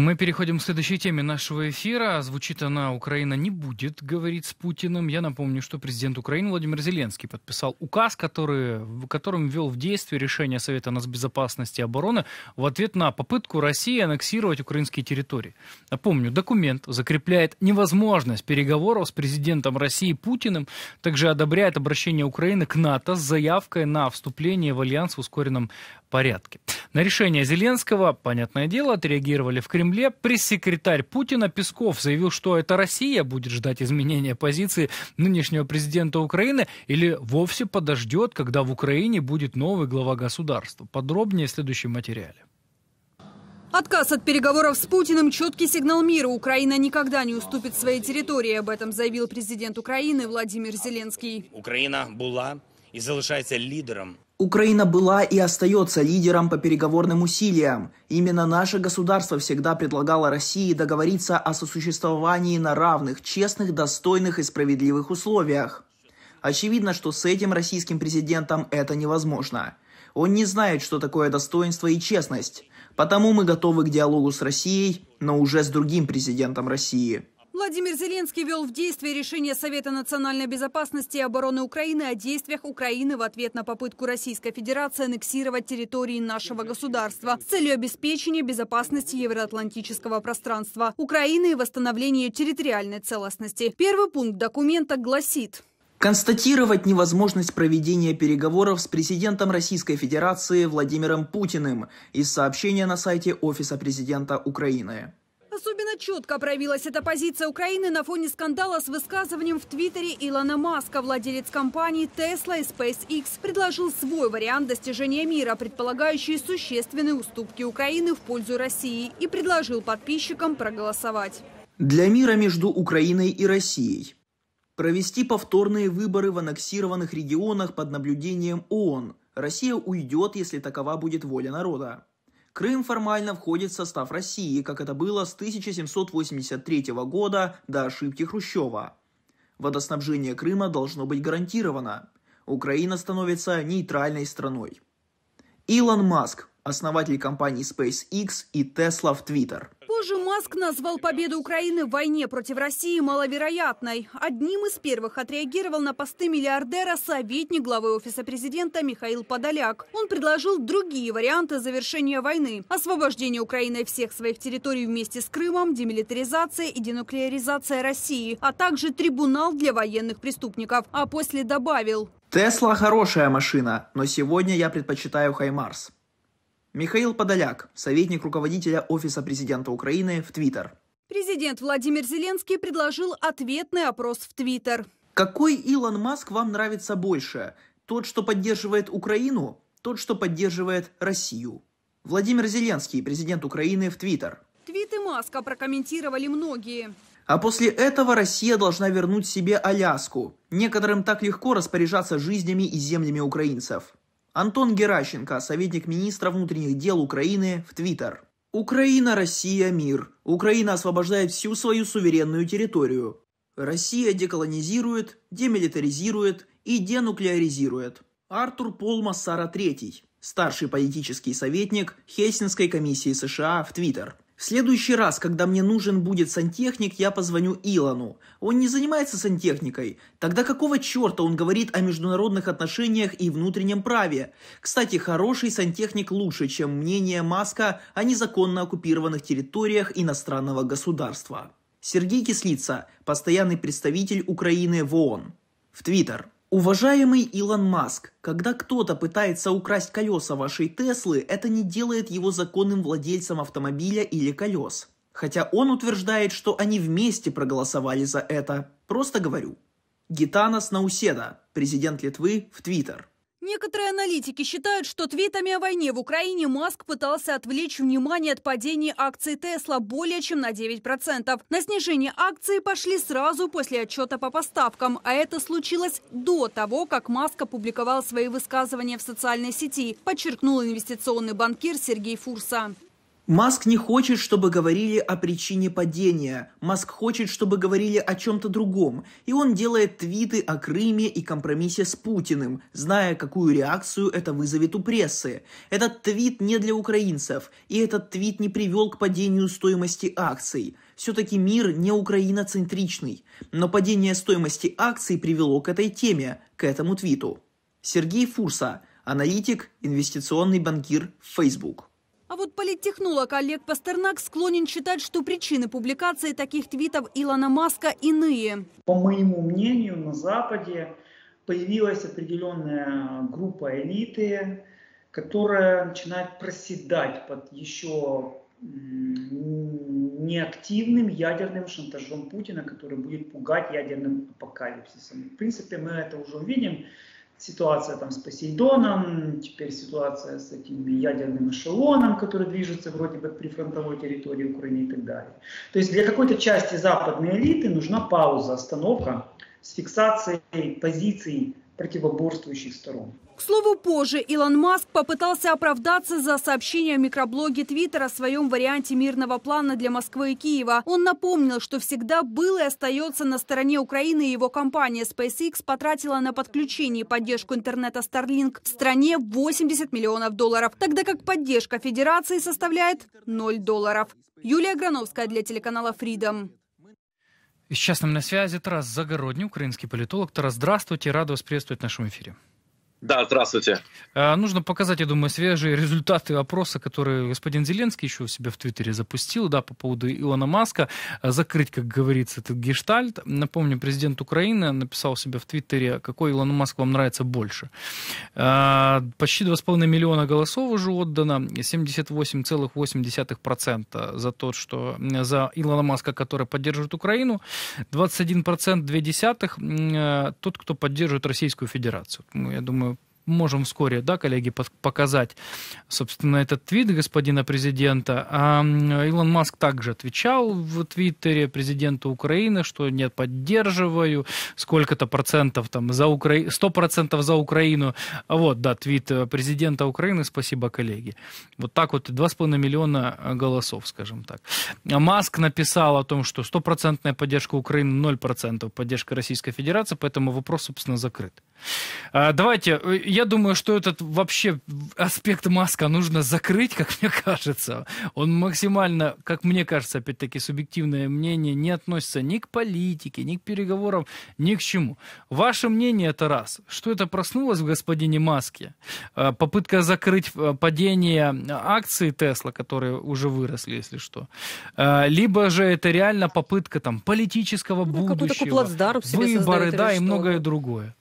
Мы переходим к следующей теме нашего эфира. Звучит она «Украина не будет говорить с Путиным». Я напомню, что президент Украины Владимир Зеленский подписал указ, который, которым ввел в действие решение Совета нацбезопасности и обороны в ответ на попытку России аннексировать украинские территории. Напомню, документ закрепляет невозможность переговоров с президентом России Путиным, также одобряет обращение Украины к НАТО с заявкой на вступление в альянс в ускоренном порядке. На решение Зеленского, понятное дело, отреагировали в Кремле. Пресс-секретарь Путина Песков заявил, что это Россия будет ждать изменения позиции нынешнего президента Украины или вовсе подождет, когда в Украине будет новый глава государства. Подробнее в следующем материале. Отказ от переговоров с Путиным – четкий сигнал мира. Украина никогда не уступит своей территории. Об этом заявил президент Украины Владимир Зеленский. Украина была и залишается лидером Украина была и остается лидером по переговорным усилиям. Именно наше государство всегда предлагало России договориться о сосуществовании на равных, честных, достойных и справедливых условиях. Очевидно, что с этим российским президентом это невозможно. Он не знает, что такое достоинство и честность. Потому мы готовы к диалогу с Россией, но уже с другим президентом России. Владимир Зеленский ввел в действие решение Совета национальной безопасности и обороны Украины о действиях Украины в ответ на попытку Российской Федерации аннексировать территории нашего государства с целью обеспечения безопасности евроатлантического пространства Украины и восстановления территориальной целостности. Первый пункт документа гласит... Констатировать невозможность проведения переговоров с президентом Российской Федерации Владимиром Путиным из сообщения на сайте Офиса президента Украины. Особенно четко проявилась эта позиция Украины на фоне скандала с высказыванием в Твиттере Илона Маска. Владелец компаний Tesla и SpaceX предложил свой вариант достижения мира, предполагающий существенные уступки Украины в пользу России, и предложил подписчикам проголосовать. Для мира между Украиной и Россией. Провести повторные выборы в аннексированных регионах под наблюдением ООН. Россия уйдет, если такова будет воля народа. Крым формально входит в состав России, как это было с 1783 года до ошибки Хрущева. Водоснабжение Крыма должно быть гарантировано. Украина становится нейтральной страной. Илон Маск, основатель компаний SpaceX и Tesla в Twitter – Маск назвал победу Украины в войне против России маловероятной. Одним из первых отреагировал на посты миллиардера советник главы Офиса президента Михаил Подоляк. Он предложил другие варианты завершения войны. Освобождение Украины всех своих территорий вместе с Крымом, демилитаризация и денуклеаризация России, а также трибунал для военных преступников. А после добавил. Тесла хорошая машина, но сегодня я предпочитаю Хаймарс. Михаил Подоляк, советник руководителя Офиса президента Украины в Твиттер. Президент Владимир Зеленский предложил ответный опрос в Твиттер. Какой Илон Маск вам нравится больше? Тот, что поддерживает Украину? Тот, что поддерживает Россию? Владимир Зеленский, президент Украины в Твиттер. Твиты Маска прокомментировали многие. А после этого Россия должна вернуть себе Аляску. Некоторым так легко распоряжаться жизнями и землями украинцев. Антон Геращенко, советник министра внутренних дел Украины, в Твиттер. Украина, Россия, мир. Украина освобождает всю свою суверенную территорию. Россия деколонизирует, демилитаризирует и денуклеаризирует. Артур Пол Массара III, старший политический советник Хельсинской комиссии США в Твиттер. В следующий раз, когда мне нужен будет сантехник, я позвоню Илону. Он не занимается сантехникой. Тогда какого черта он говорит о международных отношениях и внутреннем праве? Кстати, хороший сантехник лучше, чем мнение Маска о незаконно оккупированных территориях иностранного государства. Сергей Кислица, постоянный представитель Украины в ООН. В Твиттер. Уважаемый Илон Маск, когда кто-то пытается украсть колеса вашей Теслы, это не делает его законным владельцем автомобиля или колес. Хотя он утверждает, что они вместе проголосовали за это. Просто говорю. Гитанас Науседа, президент Литвы, в Твиттер. Некоторые аналитики считают, что твитами о войне в Украине Маск пытался отвлечь внимание от падения акций Тесла более чем на 9%. На снижение акций пошли сразу после отчета по поставкам, а это случилось до того, как Маск опубликовал свои высказывания в социальной сети, подчеркнул инвестиционный банкир Сергей Фурса. Маск не хочет, чтобы говорили о причине падения. Маск хочет, чтобы говорили о чем-то другом. И он делает твиты о Крыме и компромиссе с Путиным, зная, какую реакцию это вызовет у прессы. Этот твит не для украинцев. И этот твит не привел к падению стоимости акций. Все-таки мир не украиноцентричный. Но падение стоимости акций привело к этой теме, к этому твиту. Сергей Фурса, аналитик, инвестиционный банкир Facebook. Политтехнолог Олег Пастернак склонен считать, что причины публикации таких твитов Илона Маска иные. По моему мнению, на Западе появилась определенная группа элиты, которая начинает проседать под еще неактивным ядерным шантажом Путина, который будет пугать ядерным апокалипсисом. В принципе, мы это уже увидим ситуация там с Посейдоном, теперь ситуация с этим ядерным эшелоном, который движется вроде бы при фронтовой территории Украины и так далее. То есть для какой-то части западной элиты нужна пауза, остановка с фиксацией позиций противоборствующих сторон. К слову, позже Илон Маск попытался оправдаться за сообщение в микроблоге Твиттера о своем варианте мирного плана для Москвы и Киева. Он напомнил, что всегда был и остается на стороне Украины, его компания SpaceX потратила на подключение и поддержку интернета Starlink в стране 80 миллионов долларов, тогда как поддержка Федерации составляет 0 долларов. Юлия Грановская для телеканала Freedom. Сейчас нам на связи Тарас Загородний, украинский политолог. Тарас, здравствуйте, рад вас приветствовать в нашем эфире. Да, здравствуйте. А, нужно показать, я думаю, свежие результаты опроса, который господин Зеленский еще у себя в Твиттере запустил, да, по поводу Илона Маска. А, закрыть, как говорится, этот гештальт. Напомню, президент Украины написал у себя в Твиттере, какой Илон Маск вам нравится больше. А, почти 2,5 миллиона голосов уже отдано, 78,8% за то, что за Илона Маска, который поддерживает Украину, 21% 2 тот, кто поддерживает Российскую Федерацию. Ну, я думаю, можем вскоре, да, коллеги, показать, собственно, этот твит господина президента. А Илон Маск также отвечал в Твиттере президенту Украины, что нет, поддерживаю, сколько-то процентов там за Украину, 100 процентов за Украину. Вот, да, твит президента Украины, спасибо, коллеги. Вот так вот, 2,5 миллиона голосов, скажем так. Маск написал о том, что стопроцентная поддержка Украины, 0% поддержка Российской Федерации, поэтому вопрос, собственно, закрыт. А, давайте, э, я думаю, что этот вообще аспект Маска нужно закрыть, как мне кажется. Он максимально, как мне кажется, опять-таки, субъективное мнение, не относится ни к политике, ни к переговорам, ни к чему. Ваше мнение это раз. Что это проснулось в господине Маске? А, попытка закрыть э, падение акций Тесла, которые уже выросли, если что. А, либо же это реально попытка там политического ну, будущего, выборы, да, и многое другое.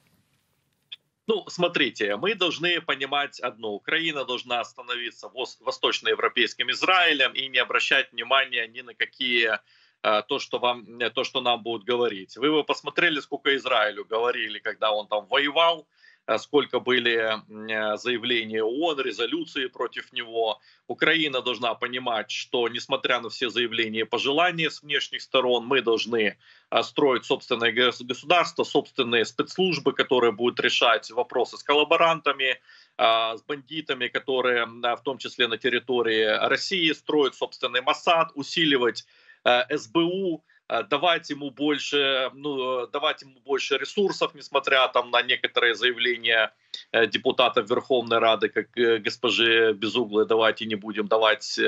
Ну, смотрите, мы должны понимать одно. Украина должна остановиться восточноевропейским Израилем и не обращать внимания ни на какие э, то, что вам, то, что нам будут говорить. Вы бы посмотрели, сколько Израилю говорили, когда он там воевал, Э, сколько были э, заявлений ООН, резолюции против него. Украина должна понимать, что несмотря на все заявления и пожелания с внешних сторон, мы должны э, строить собственное государство, собственные спецслужбы, которые будут решать вопросы с коллаборантами, с бандитами, которые в том числе на территории России строят собственный МОСАД, усиливать СБУ, Э, давать ему больше, ну, давать ему больше ресурсов, несмотря там на некоторые заявления э, депутатов Верховной Рады, как э, госпожи Безуглой, давайте не будем давать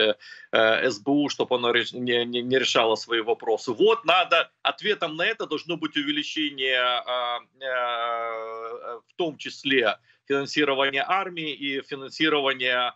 СБУ, чтобы оно не, не, не решало свои вопросы. Вот надо, ответом на это должно быть увеличение в том числе финансирования армии и финансирования а,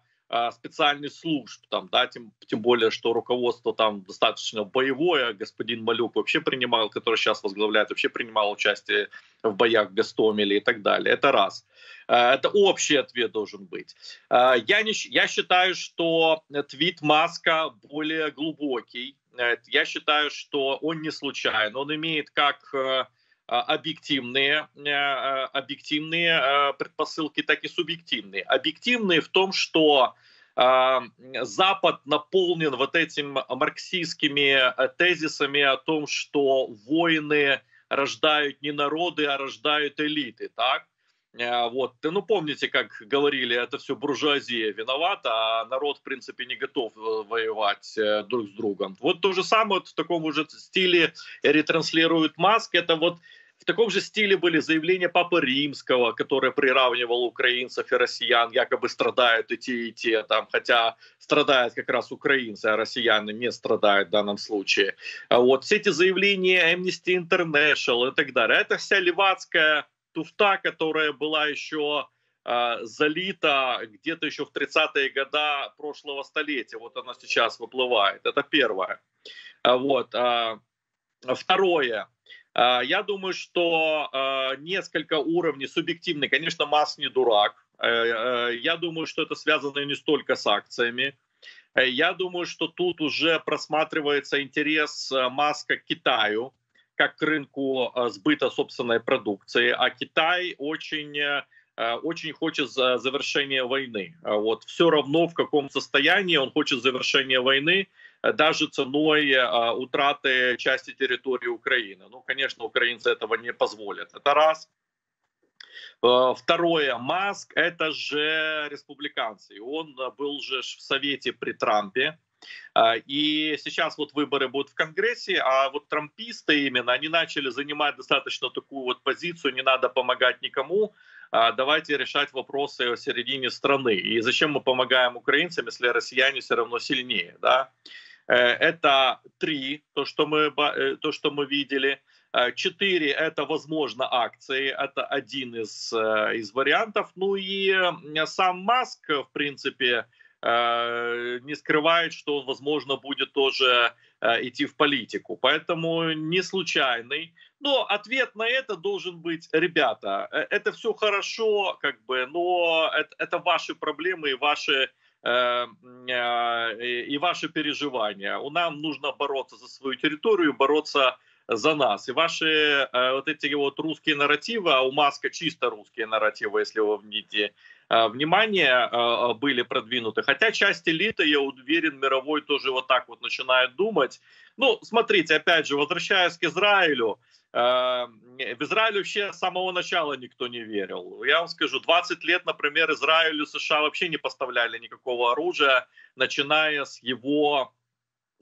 специальных служб, там, да, тем, тем более, что руководство там достаточно боевое, господин Малюк вообще принимал, который сейчас возглавляет, вообще принимал участие в боях в Гастомеле и так далее. Это раз. А, это общий ответ должен быть. А, я, не, я считаю, что твит Маска более глубокий. Э, я считаю, что он не случайен. Он имеет как э, объективные, э, объективные предпосылки, так и субъективные. Объективные в том, что Запад наполнен вот этими марксистскими э, тезисами о том, что войны рождают не народы, а рождают элиты, так? Э, вот, ну помните, как говорили, это все буржуазия виновата, а народ, в принципе, не готов э, воевать э, друг с другом. Вот то же самое вот в таком уже стиле ретранслирует Маск. Это вот в таком же стиле были заявления Папы Римского, который приравнивал украинцев и россиян, якобы страдают и те, и те, там, хотя страдают как раз украинцы, а россияне не страдают в данном случае. А вот все эти заявления Amnesty International и так далее, это вся левацкая туфта, которая была еще э, залита где-то еще в 30-е годы прошлого столетия. Вот она сейчас выплывает. Это первое. Вот. Второе. А, я думаю, что а, несколько уровней субъективны. Конечно, Маск не дурак. Э, э, я думаю, что это связано не столько с акциями. Э, я думаю, что тут уже просматривается интерес Маска к Китаю, как к рынку сбыта собственной продукции. А Китай очень очень хочет завершения войны. Вот все равно в каком состоянии он хочет завершения войны. Э, даже ценой э, утраты части территории Украины. Ну, конечно, украинцы этого не позволят. Это раз. Э, второе, Маск это же республиканцы. Он был же в Совете при Трампе. И сейчас вот выборы будут в Конгрессе, а вот трамписты именно, они начали занимать достаточно такую вот позицию, не надо помогать никому, давайте решать вопросы о середине страны. И зачем мы помогаем украинцам, если россияне все равно сильнее, да? Э, это три, то, что мы, э, то, что мы видели. Э, четыре – это, возможно, акции. Это один из, из вариантов. Ну и сам Маск, в принципе, не скрывает, что он, возможно, будет тоже идти в политику. Поэтому не случайный. Но ответ на это должен быть, ребята, это все хорошо, как бы, но это, это ваши проблемы и ваши и ваши переживания. У нам нужно бороться за свою территорию, бороться за нас. И ваши э, вот эти вот русские нарративы, а у Маска чисто русские нарративы, если вы вните внимание, были продвинуты. Хотя часть элиты, я уверен, мировой тоже вот так вот начинает думать. Ну, смотрите, опять же, возвращаясь к Израилю, в Израиль вообще с самого начала никто не верил. Я вам скажу, 20 лет, например, Израилю США вообще не поставляли никакого оружия, начиная с его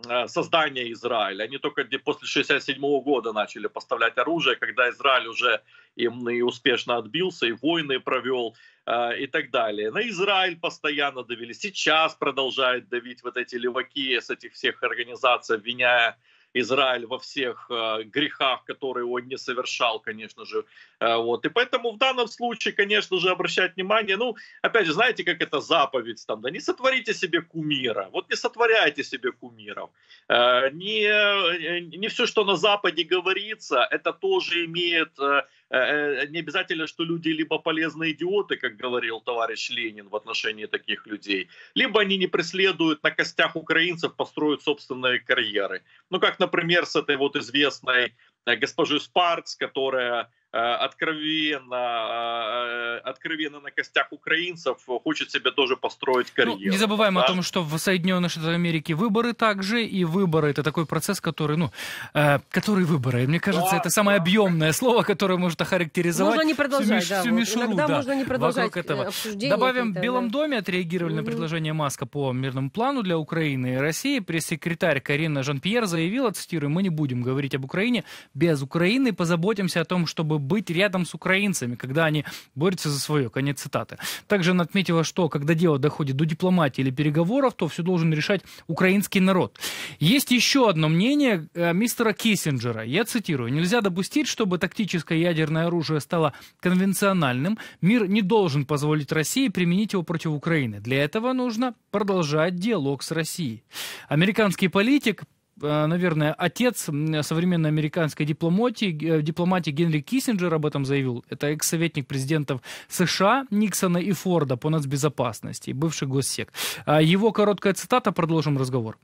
э, создания Израиля. Они только после 67 года начали поставлять оружие, когда Израиль уже им и успешно отбился, и войны провел, э, и так далее. На Израиль постоянно давили. Сейчас продолжают давить вот эти леваки с этих всех организаций, обвиняя Израиль во всех э, грехах, которые он не совершал, конечно же. Э, вот. И поэтому в данном случае, конечно же, обращать внимание, ну, опять же, знаете, как это заповедь там, да, не сотворите себе кумира, вот не сотворяйте себе кумиров. Э, не, э, не все, что на Западе говорится, это тоже имеет э, не обязательно, что люди либо полезные идиоты, как говорил товарищ Ленин в отношении таких людей, либо они не преследуют на костях украинцев построить собственные карьеры. Ну, как, например, с этой вот известной э, госпожой Спаркс, которая Э, откровенно, э, откровенно на костях украинцев хочет себе тоже построить ну, карьеру. Ну, не забываем да? о том, что в Соединенных Штатах Америки выборы также, и выборы это такой процесс, который, ну, э, который выборы, мне кажется, да, это самое да. объемное слово, которое может охарактеризовать можно не продолжать, всю, да, всю мишуру, иногда да, можно не продолжать этого. Добавим, в Белом доме отреагировали угу. на предложение Маска по мирному плану для Украины и России. Пресс-секретарь Карина Жан-Пьер заявила, цитирую, мы не будем говорить об Украине без Украины, позаботимся о том, чтобы быть рядом с украинцами, когда они борются за свое. Конец цитаты. Также она отметила, что когда дело доходит до дипломатии или переговоров, то все должен решать украинский народ. Есть еще одно мнение э, мистера Киссинджера. Я цитирую. «Нельзя допустить, чтобы тактическое ядерное оружие стало конвенциональным. Мир не должен позволить России применить его против Украины. Для этого нужно продолжать диалог с Россией». Американский политик наверное, отец современной американской дипломатии, э, дипломатии Генри Киссинджер об этом заявил. Это экс-советник президентов США Никсона и Форда по нацбезопасности, бывший госсек. А его короткая цитата, продолжим разговор.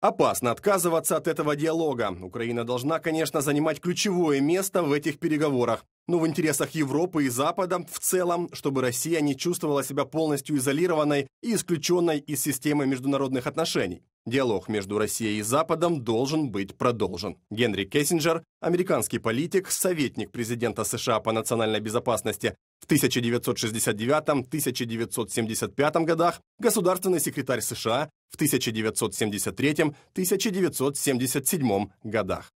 Опасно отказываться от этого диалога. Украина должна, конечно, занимать ключевое место в этих переговорах. Но в интересах Европы и Запада в целом, чтобы Россия не чувствовала себя полностью изолированной и исключенной из системы международных отношений. Диалог между Россией и Западом должен быть продолжен. Генри Кессинджер, американский политик, советник президента США по национальной безопасности в 1969-1975 годах, государственный секретарь США в 1973-1977 годах.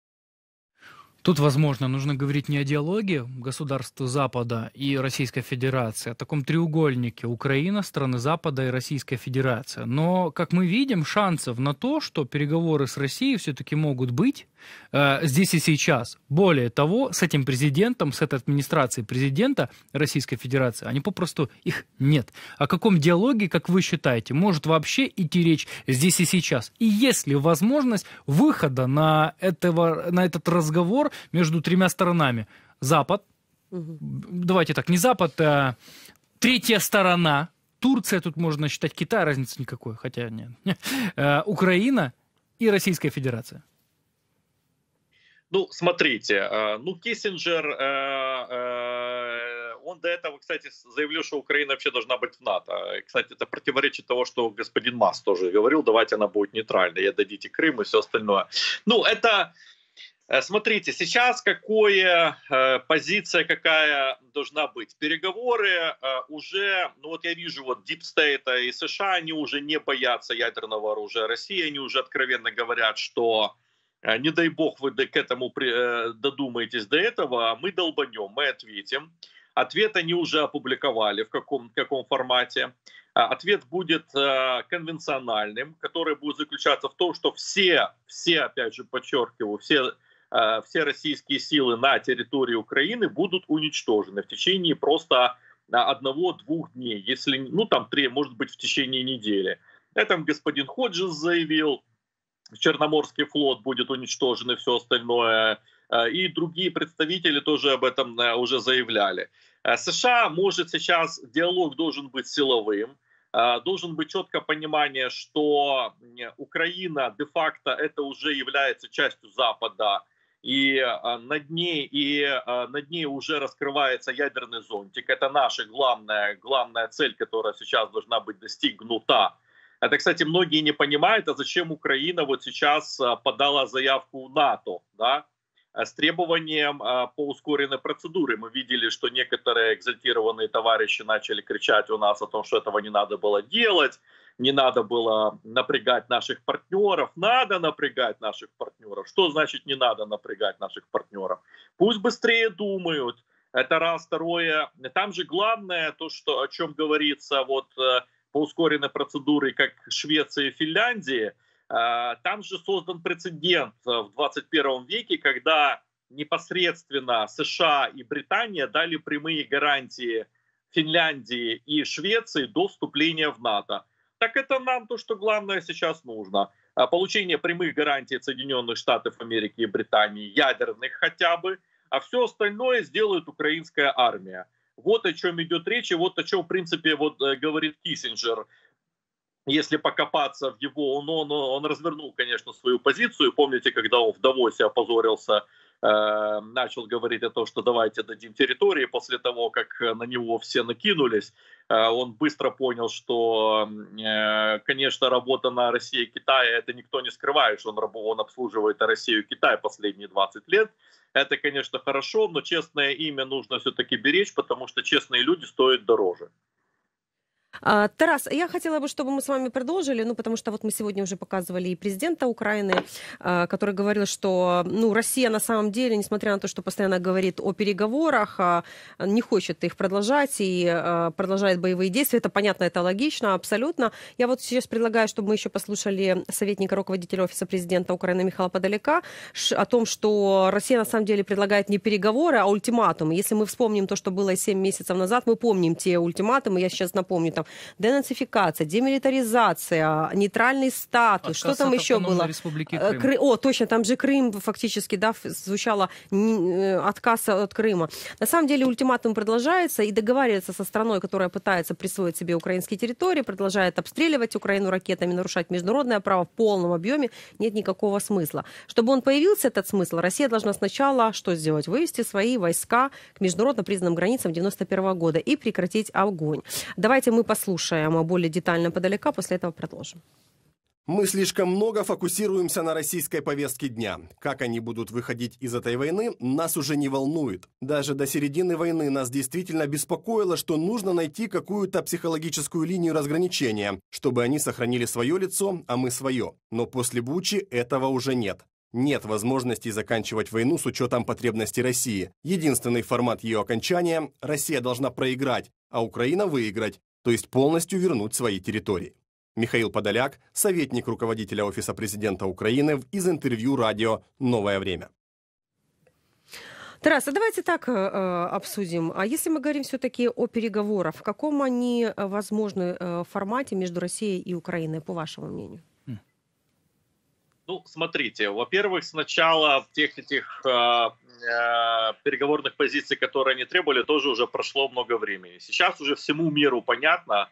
Тут, возможно, нужно говорить не о диалоге государства Запада и Российской Федерации, а о таком треугольнике Украина, страны Запада и Российская Федерация. Но, как мы видим, шансов на то, что переговоры с Россией все-таки могут быть э, здесь и сейчас. Более того, с этим президентом, с этой администрацией президента Российской Федерации, они попросту их нет. О каком диалоге, как вы считаете, может вообще идти речь здесь и сейчас? И есть ли возможность выхода на, этого, на этот разговор между тремя сторонами. Запад, угу. давайте так, не Запад, а третья сторона, Турция, тут можно считать Китай, разницы никакой, хотя нет, э, Украина и Российская Федерация. Ну, смотрите, э, ну, Киссинджер, э, он до этого, кстати, заявил, что Украина вообще должна быть в НАТО. Кстати, это противоречит того, что господин Мас тоже говорил, давайте она будет нейтральной, и отдадите Крым и все остальное. Ну, это, смотрите, сейчас какая э, позиция какая должна быть? Переговоры э, уже, ну вот я вижу, вот State и США, они уже не боятся ядерного оружия России, они уже откровенно говорят, что не дай бог вы к этому додумаетесь до этого, мы долбанем, мы ответим. Ответ они уже опубликовали, в каком, каком формате. Ответ будет конвенциональным, который будет заключаться в том, что все, все, опять же подчеркиваю, все Э, все российские силы на территории Украины будут уничтожены в течение просто э, одного-двух дней, если, ну там три, может быть в течение недели. Это господин Ходжес заявил, Черноморский флот будет уничтожен и все остальное. Э, и другие представители тоже об этом уже заявляли. США может сейчас, диалог должен быть силовым, должен быть четкое понимание, что Украина де-факто это уже является частью Запада, и а, над ней, и а, над ней уже раскрывается ядерный зонтик. Это наша главная, главная цель, которая сейчас должна быть достигнута. Это, кстати, многие не понимают, а зачем Украина вот сейчас а, подала заявку НАТО, да, с требованием по ускоренной процедуре. Мы видели, что некоторые экзальтированные товарищи начали кричать у нас о том, что этого не надо было делать, не надо было напрягать наших партнеров. Надо напрягать наших партнеров. Что значит не надо напрягать наших партнеров? Пусть быстрее думают. Это раз. Второе, там же главное то, что, о чем говорится вот э, по ускоренной процедуре, как Швеция и Финляндия, э, там же создан прецедент в 21 веке, когда непосредственно США и Британия дали прямые гарантии Финляндии и Швеции до вступления в НАТО. Так это нам то, что главное сейчас нужно. А, получение прямых гарантий Соединенных Штатов Америки и Британии, ядерных хотя бы, а все остальное сделает украинская армия. Вот о чем идет речь, и вот о чем, в принципе, вот э, говорит Киссинджер. Если покопаться в его, он, он, он развернул, конечно, свою позицию. Помните, когда он в Давосе опозорился Э, начал говорить о том, что давайте дадим территории после того, как на него все накинулись. Э, он быстро понял, что, э, конечно, работа на России и Китае, это никто не скрывает, что он, он обслуживает Россию и Китай последние 20 лет. Это, конечно, хорошо, но честное имя нужно все-таки беречь, потому что честные люди стоят дороже. А, Тарас, я хотела бы, чтобы мы с вами продолжили, ну, потому что вот мы сегодня уже показывали и президента Украины, а, который говорил, что, ну, Россия на самом деле, несмотря на то, что постоянно говорит о переговорах, а, не хочет их продолжать и продолжает боевые действия. Это понятно, это логично, абсолютно. Я вот сейчас предлагаю, чтобы мы еще послушали советника руководителя Офиса президента Украины Михаила Подоляка о том, что Россия на самом деле предлагает не переговоры, а ультиматум. Если мы вспомним то, что было 7 месяцев назад, мы помним те ультиматумы, я сейчас напомню, там, денацификация, демилитаризация, нейтральный статус, Отказ что там еще было? Э. Кры... О, точно, там же Крым фактически, да, звучало э, отказ от Крыма. На самом деле ультиматум продолжается и договаривается со страной, которая пытается присвоить себе украинские территории, продолжает обстреливать Украину ракетами, нарушать международное право в полном объеме, нет никакого смысла. Чтобы он появился, этот смысл, Россия должна сначала что сделать? Вывести свои войска к международно признанным границам 91 года и прекратить огонь. Давайте мы послушаем более детально подалека, после этого продолжим. Мы слишком много фокусируемся на российской повестке дня. Как они будут выходить из этой войны, нас уже не волнует. Даже до середины войны нас действительно беспокоило, что нужно найти какую-то психологическую линию разграничения, чтобы они сохранили свое лицо, а мы свое. Но после Бучи этого уже нет. Нет возможности заканчивать войну с учетом потребностей России. Единственный формат ее окончания – Россия должна проиграть, а Украина выиграть, то есть полностью вернуть свои территории. Михаил Подоляк, советник руководителя Офиса президента Украины из интервью радио «Новое время». Тарас, а давайте так э, обсудим. А если мы говорим все-таки о переговорах, в каком они э, возможны э, формате между Россией и Украиной, по вашему мнению? Ну, смотрите, во-первых, сначала тех этих э, э, переговорных позиций, которые они требовали, тоже уже прошло много времени. Сейчас уже всему миру понятно,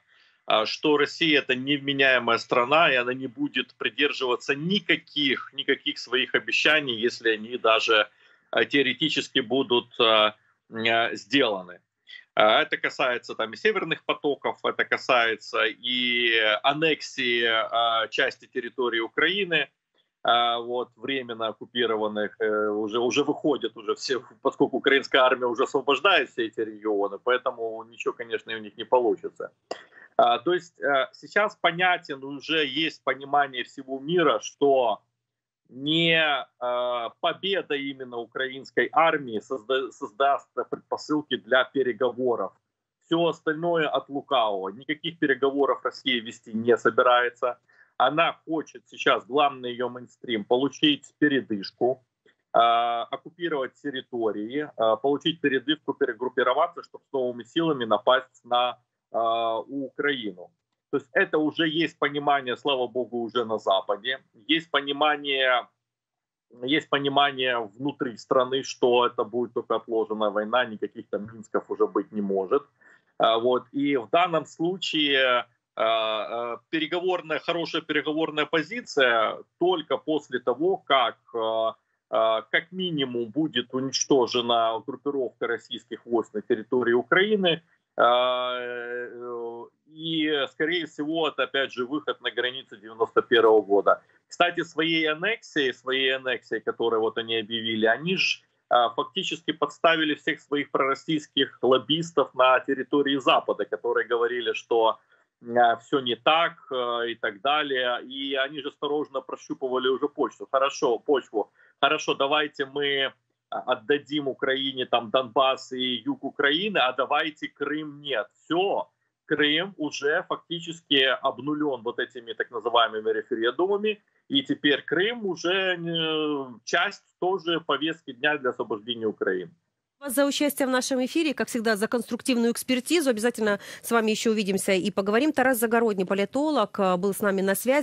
а, что Россия это невменяемая страна, и она не будет придерживаться никаких, никаких своих обещаний, если они даже а, теоретически будут а, сделаны. Это касается там и северных потоков, это касается и аннексии части территории Украины, вот, временно оккупированных, э, уже, уже выходят уже все, поскольку украинская армия уже освобождает все эти регионы, поэтому ничего, конечно, у них не получится. А, то есть э, сейчас понятен, уже есть понимание всего мира, что не э, победа именно украинской армии созда- создаст предпосылки для переговоров. Все остальное от лукавого. Никаких переговоров Россия вести не собирается. Она хочет сейчас, главный ее мейнстрим, получить передышку, э, оккупировать территории, получить передышку, перегруппироваться, чтобы с новыми силами напасть на а, Украину. То есть это уже есть понимание, слава богу, уже на Западе. Есть понимание, есть понимание внутри страны, что это будет только отложенная война, никаких там Минсков уже быть не может. А, вот. И в данном случае а, переговорная, хорошая переговорная позиция только после того, как как минимум будет уничтожена группировка российских войск на территории Украины, э, и, скорее всего, это, опять же, выход на границы 91 -го года. Кстати, своей аннексией, своей аннексией, которую вот они объявили, они же фактически подставили всех своих пророссийских лоббистов на территории Запада, которые говорили, что все не так и так далее. И они же осторожно прощупывали уже почту. Хорошо, почву. Хорошо, давайте мы отдадим Украине там Донбасс и юг Украины, а давайте Крым нет. Все, Крым уже фактически обнулен вот этими так называемыми референдумами, и теперь Крым уже э, часть тоже повестки дня для освобождения Украины за участие в нашем эфире, как всегда, за конструктивную экспертизу. Обязательно с вами еще увидимся и поговорим. Тарас Загородний, политолог, э, был с нами на связи.